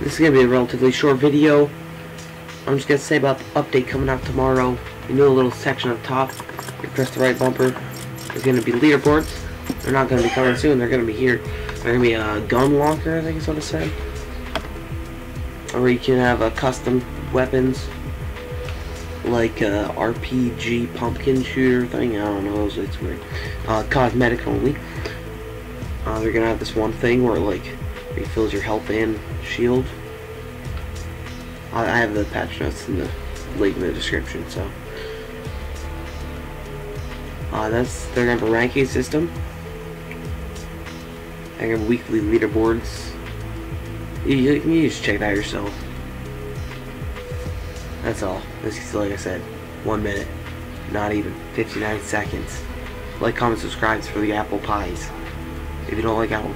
This is gonna be a relatively short video. I'm just gonna say about the update coming out tomorrow. You know the little section up top. You press the right bumper. There's gonna be leaderboards. They're not gonna be coming soon. They're gonna be here. They're gonna be a gun locker, I think is what it said. Or you can have a custom weapons like a RPG pumpkin shooter thing. I don't know. It's, weird. Uh, cosmetic only. Uh, they're gonna have this one thing where it, refills your health and shield. I, I have the patch notes in the link in the description. So uh, that's have a ranking system. They're have weekly leaderboards. You, you just check that yourself. That's all. This is like I said, one minute, not even 59 seconds. Like, comment, subscribe for the apple pies. If you don't like apple